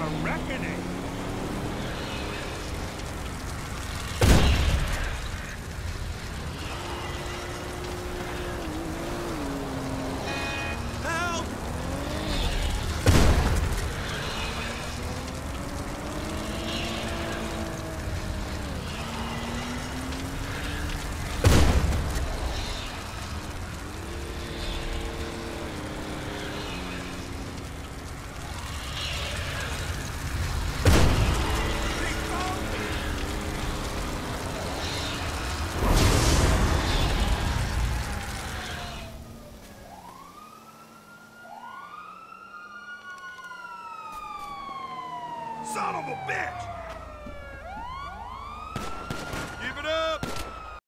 a reckoning. Son of a bitch!